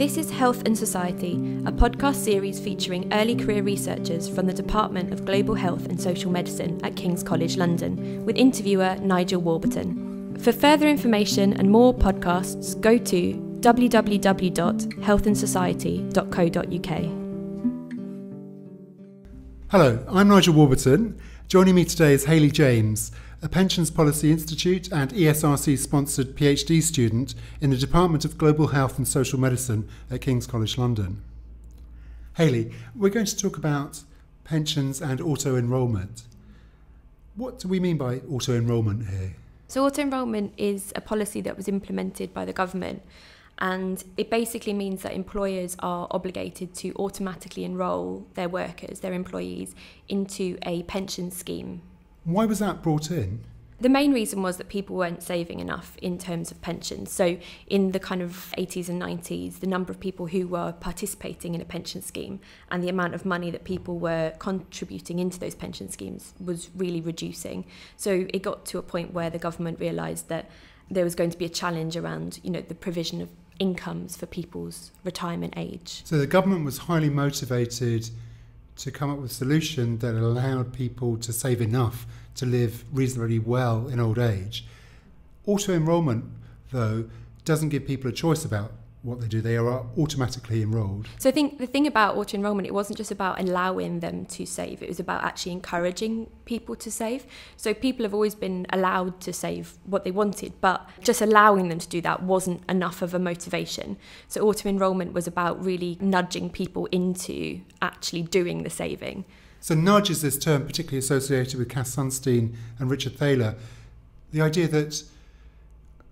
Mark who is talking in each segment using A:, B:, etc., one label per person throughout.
A: This is Health and Society, a podcast series featuring early career researchers from the Department of Global Health and Social Medicine at King's College London, with interviewer Nigel Warburton. For further information and more podcasts, go to www.healthandsociety.co.uk.
B: Hello, I'm Nigel Warburton. Joining me today is Hayley James, a Pensions Policy Institute and ESRC sponsored PhD student in the Department of Global Health and Social Medicine at King's College London. Hayley, we're going to talk about pensions and auto enrolment. What do we mean by auto enrolment here?
A: So, auto enrolment is a policy that was implemented by the government and it basically means that employers are obligated to automatically enrol their workers, their employees, into a pension scheme.
B: Why was that brought in?
A: The main reason was that people weren't saving enough in terms of pensions. So, in the kind of 80s and 90s, the number of people who were participating in a pension scheme and the amount of money that people were contributing into those pension schemes was really reducing. So, it got to a point where the government realised that there was going to be a challenge around, you know, the provision of incomes for people's retirement age.
B: So the government was highly motivated to come up with a solution that allowed people to save enough to live reasonably well in old age. Auto enrolment, though, doesn't give people a choice about what they do. They are automatically enrolled.
A: So I think the thing about auto enrollment, it wasn't just about allowing them to save, it was about actually encouraging people to save. So people have always been allowed to save what they wanted, but just allowing them to do that wasn't enough of a motivation. So auto enrollment was about really nudging people into actually doing the saving.
B: So nudge is this term particularly associated with Cass Sunstein and Richard Thaler. The idea that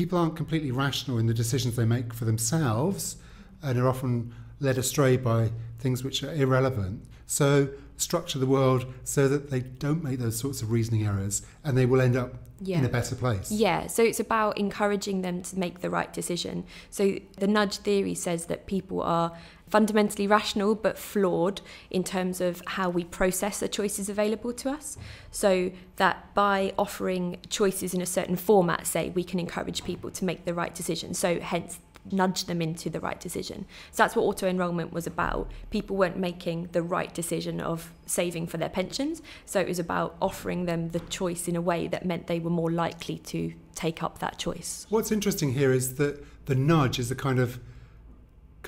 B: people aren't completely rational in the decisions they make for themselves and are often led astray by things which are irrelevant. So structure the world so that they don't make those sorts of reasoning errors and they will end up yeah. in a better place.
A: Yeah, so it's about encouraging them to make the right decision. So the nudge theory says that people are fundamentally rational but flawed in terms of how we process the choices available to us. So that by offering choices in a certain format, say, we can encourage people to make the right decision. So hence nudge them into the right decision. So that's what auto enrolment was about. People weren't making the right decision of saving for their pensions. So it was about offering them the choice in a way that meant they were more likely to take up that choice.
B: What's interesting here is that the nudge is a kind of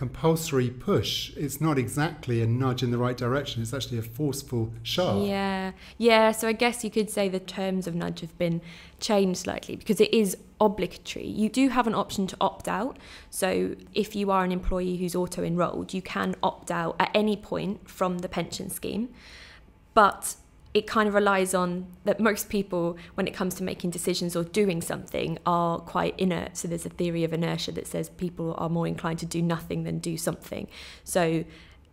B: compulsory push. It's not exactly a nudge in the right direction. It's actually a forceful shove.
A: Yeah, yeah. So I guess you could say the terms of nudge have been changed slightly because it is obligatory. You do have an option to opt out. So if you are an employee who's auto enrolled, you can opt out at any point from the pension scheme. But it kind of relies on that most people, when it comes to making decisions or doing something, are quite inert. So there's a theory of inertia that says people are more inclined to do nothing than do something. So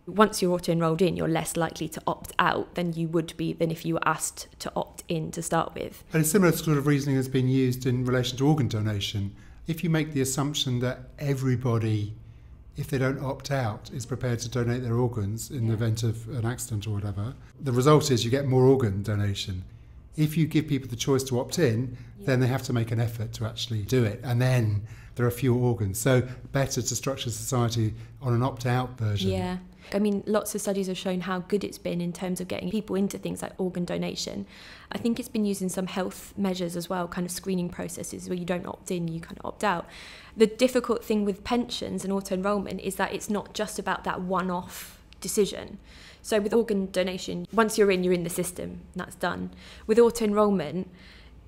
A: once you're auto enrolled in, you're less likely to opt out than you would be than if you were asked to opt in to start with.
B: And a similar sort of reasoning has been used in relation to organ donation. If you make the assumption that everybody if they don't opt out, is prepared to donate their organs in yeah. the event of an accident or whatever, the result is you get more organ donation. If you give people the choice to opt in, yeah. then they have to make an effort to actually do it. And then there are fewer organs. So better to structure society on an opt out version.
A: Yeah. I mean, lots of studies have shown how good it's been in terms of getting people into things like organ donation. I think it's been used in some health measures as well, kind of screening processes where you don't opt in, you kind of opt out. The difficult thing with pensions and auto enrolment is that it's not just about that one off decision. So with organ donation, once you're in, you're in the system, that's done. With auto enrolment,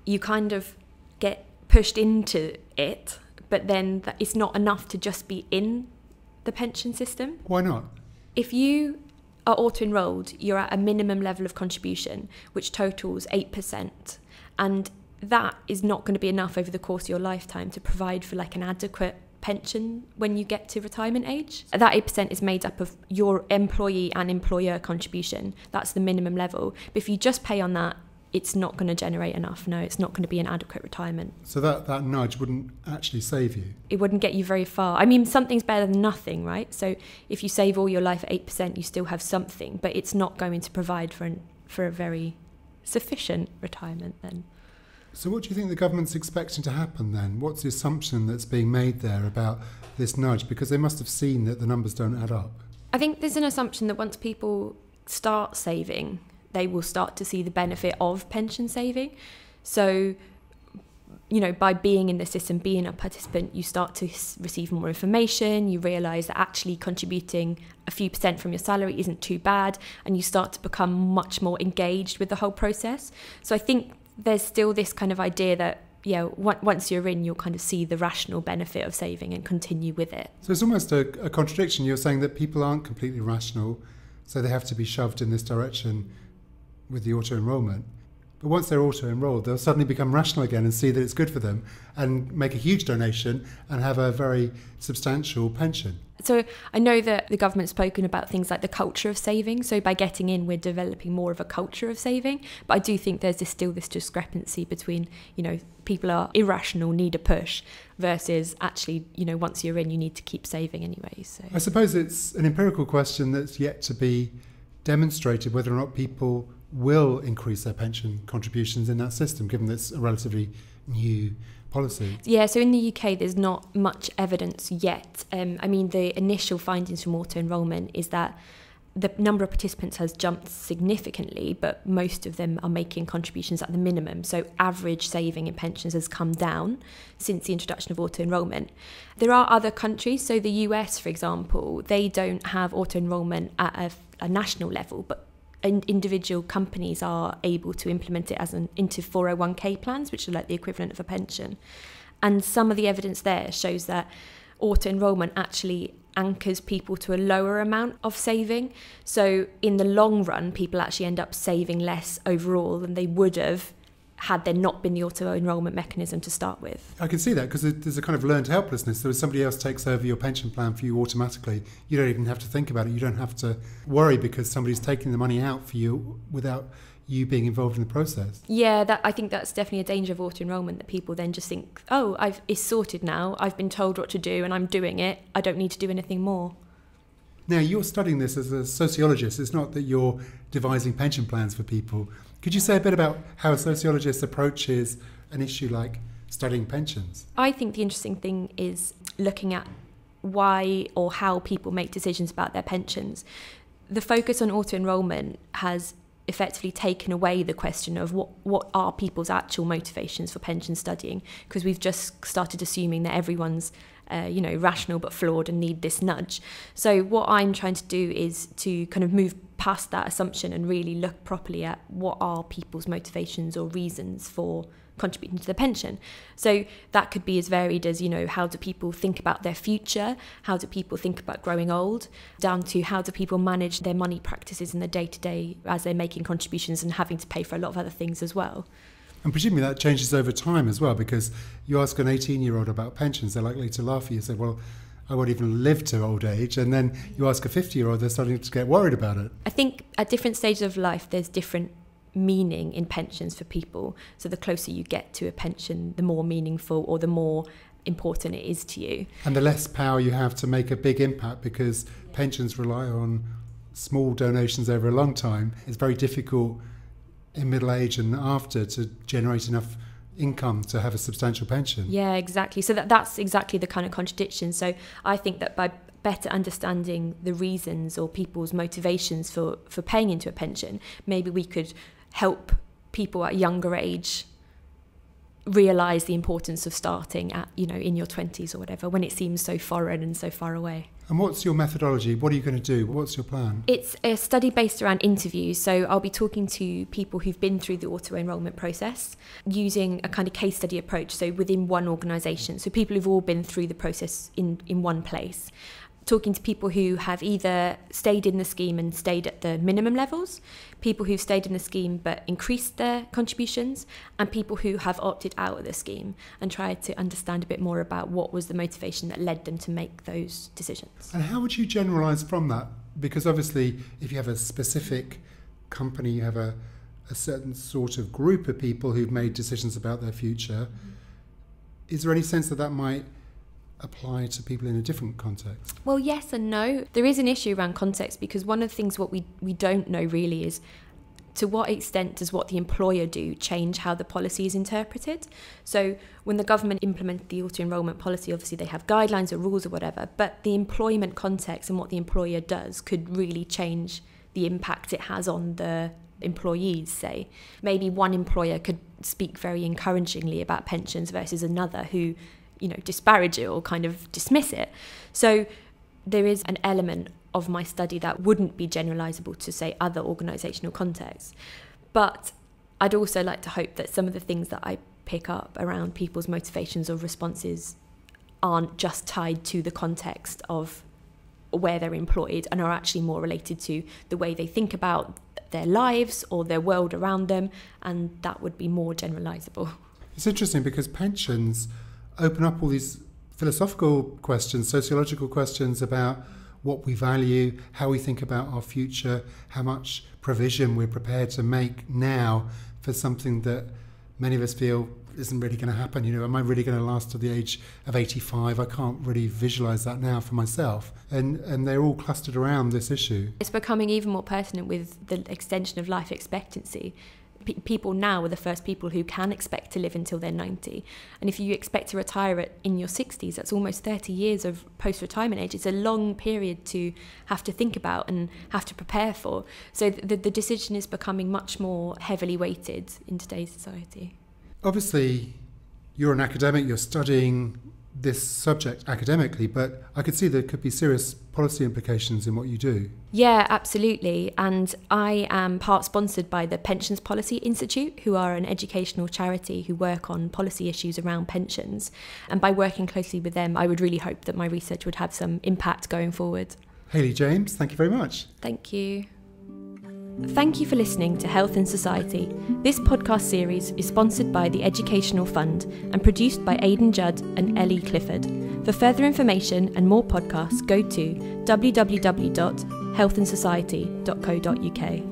A: you kind of get pushed into it, but then it's not enough to just be in the pension system.
B: Why not?
A: If you are auto enrolled, you're at a minimum level of contribution, which totals 8%. And that is not going to be enough over the course of your lifetime to provide for like an adequate pension when you get to retirement age. That 8% is made up of your employee and employer contribution. That's the minimum level. But if you just pay on that, it's not going to generate enough. No, it's not going to be an adequate retirement.
B: So that, that nudge wouldn't actually save you?
A: It wouldn't get you very far. I mean, something's better than nothing, right? So if you save all your life at 8%, you still have something, but it's not going to provide for, an, for a very sufficient retirement then.
B: So, what do you think the government's expecting to happen then? What's the assumption that's being made there about this nudge? Because they must have seen that the numbers don't add up.
A: I think there's an assumption that once people start saving, they will start to see the benefit of pension saving. So, you know, by being in the system, being a participant, you start to receive more information. You realise that actually contributing a few percent from your salary isn't too bad, and you start to become much more engaged with the whole process. So I think there's still this kind of idea that yeah, once you're in, you'll kind of see the rational benefit of saving and continue with it.
B: So it's almost a, a contradiction. You're saying that people aren't completely rational, so they have to be shoved in this direction with the auto enrolment. But once they're auto enrolled, they'll suddenly become rational again and see that it's good for them and make a huge donation and have a very substantial pension.
A: So I know that the government's spoken about things like the culture of saving. So by getting in, we're developing more of a culture of saving. But I do think there's this, still this discrepancy between, you know, people are irrational, need a push, versus actually, you know, once you're in, you need to keep saving anyway. So
B: I suppose it's an empirical question that's yet to be demonstrated whether or not people will increase their pension contributions in that system, given that it's a relatively new policy?
A: Yeah, so in the UK, there's not much evidence yet. Um, I mean, the initial findings from auto enrolment is that the number of participants has jumped significantly, but most of them are making contributions at the minimum. So, average saving in pensions has come down since the introduction of auto enrolment. There are other countries, so the US, for example, they don't have auto enrolment at a, a national level, but individual companies are able to implement it as an into 401k plans, which are like the equivalent of a pension. And some of the evidence there shows that auto enrolment actually anchors people to a lower amount of saving. So in the long run, people actually end up saving less overall than they would have had there not been the auto enrolment mechanism to start with.
B: I can see that because there's a kind of learned helplessness. So if somebody else takes over your pension plan for you automatically, you don't even have to think about it. You don't have to worry because somebody's taking the money out for you without you being involved in the process.
A: Yeah, that I think that's definitely a danger of auto enrolment that people then just think, oh, I've it's sorted now. I've been told what to do and I'm doing it. I don't need to do anything more.
B: Now you're studying this as a sociologist. It's not that you're devising pension plans for people. Could you say a bit about how a sociologist approaches an issue like studying pensions?
A: I think the interesting thing is looking at why or how people make decisions about their pensions. The focus on auto enrolment has effectively taken away the question of what, what are people's actual motivations for pension studying? Because we've just started assuming that everyone's uh, you know rational but flawed and need this nudge. So what i'm trying to do is to kind of move past that assumption and really look properly at what are people's motivations or reasons for contributing to the pension. So that could be as varied as, you know, how do people think about their future? How do people think about growing old? Down to how do people manage their money practices in the day to day as they're making contributions and having to pay for a lot of other things as well.
B: And presumably that changes over time as well, because you ask an 18 year old about pensions, they're likely to laugh at you and say, well, I won't even live to old age. And then you ask a 50 year old, they're starting to get worried about it.
A: I think at different stages of life, there's different meaning in pensions for people. So the closer you get to a pension, the more meaningful or the more important it is to you.
B: And the less power you have to make a big impact because pensions rely on small donations over a long time. It's very difficult in middle age and after to generate enough income to have a substantial pension.
A: Yeah, exactly. So that, that's exactly the kind of contradiction. So I think that by better understanding the reasons or people's motivations for, for paying into a pension, maybe we could help people at a younger age realize the importance of starting at you know in your 20s or whatever when it seems so foreign and so far away.
B: And what's your methodology? What are you going to do? What's your plan?
A: It's a study based around interviews so i'll be talking to people who've been through the auto enrollment process using a kind of case study approach so within one organization so people who've all been through the process in in one place talking to people who have either stayed in the scheme and stayed at the minimum levels, people who've stayed in the scheme but increased their contributions, and people who have opted out of the scheme and tried to understand a bit more about what was the motivation that led them to make those decisions.
B: And how would you generalise from that? Because obviously, if you have a specific company, you have a, a certain sort of group of people who've made decisions about their future. Is there any sense that that might apply to people in a different context?
A: Well, yes and no. There is an issue around context because one of the things what we, we don't know really is to what extent does what the employer do change how the policy is interpreted? So, when the government implemented the auto enrolment policy, obviously they have guidelines or rules or whatever, but the employment context and what the employer does could really change the impact it has on the employees, say. Maybe one employer could speak very encouragingly about pensions versus another who, you know, disparage it or kind of dismiss it. So, there is an element of my study that wouldn't be generalizable to, say, other organizational contexts. But I'd also like to hope that some of the things that I pick up around people's motivations or responses aren't just tied to the context of where they're employed and are actually more related to the way they think about their lives or their world around them, and that would be more generalizable.
B: It's interesting because pensions open up all these philosophical questions, sociological questions about what we value, how we think about our future, how much provision we're prepared to make now for something that many of us feel isn't really going to happen. You know, am I really going to last to the age of 85? I can't really visualize that now for myself. And and they're all clustered around this issue.
A: It's becoming even more pertinent with the extension of life expectancy pe- people now are the first people who can expect to live until they're 90. And if you expect to retire at, in your 60s, that's almost 30 years of post retirement age. It's a long period to have to think about and have to prepare for. So the, the decision is becoming much more heavily weighted in today's society.
B: Obviously, you're an academic, you're studying this subject academically, but I could see there could be serious policy implications in what you do.
A: Yeah, absolutely. And I am part sponsored by the Pensions Policy Institute, who are an educational charity who work on policy issues around pensions. And by working closely with them, I would really hope that my research would have some impact going forward.
B: Hayley James, thank you very much.
A: Thank you. Thank you for listening to Health and Society. This podcast series is sponsored by the Educational Fund and produced by Aidan Judd and Ellie Clifford. For further information and more podcasts, go to www.healthandsociety.co.uk.